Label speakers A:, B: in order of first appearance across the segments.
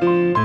A: Thank you.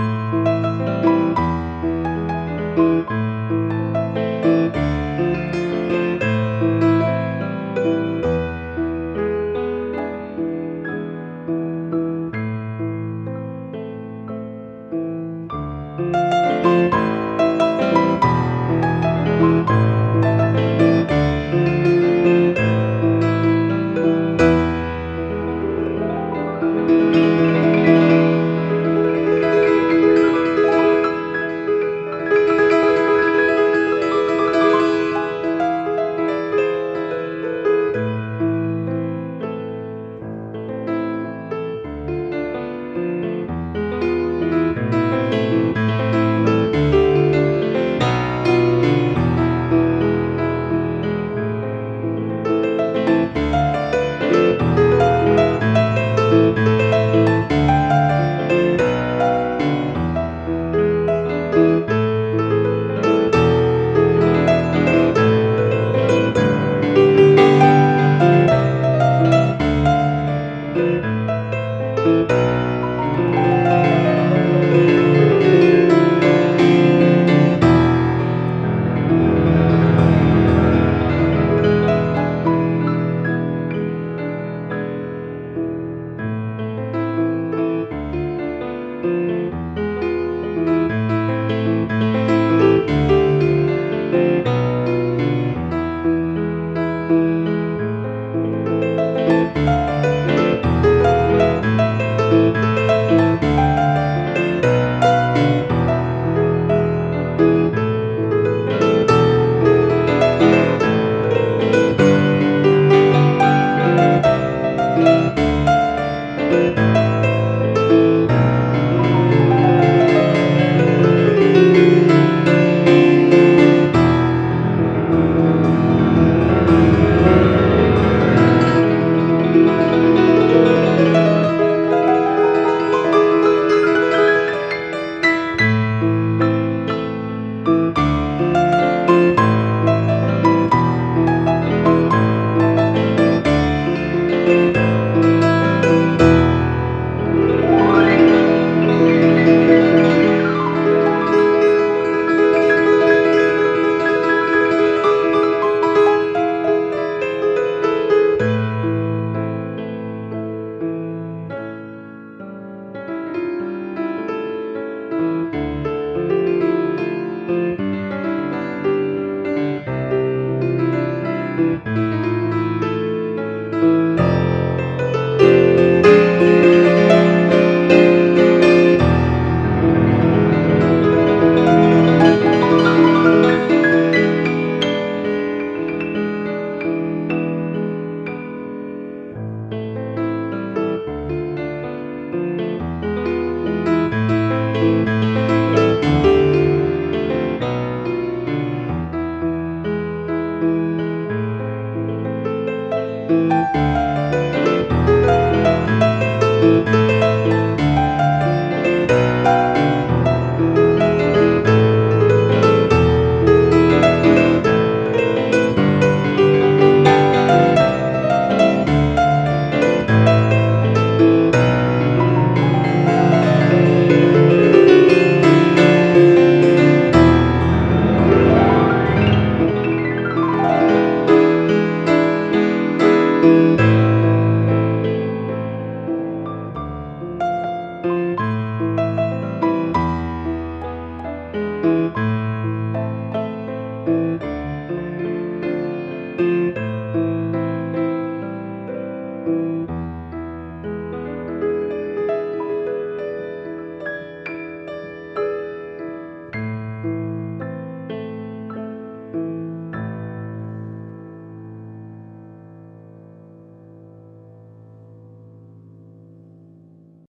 A: Música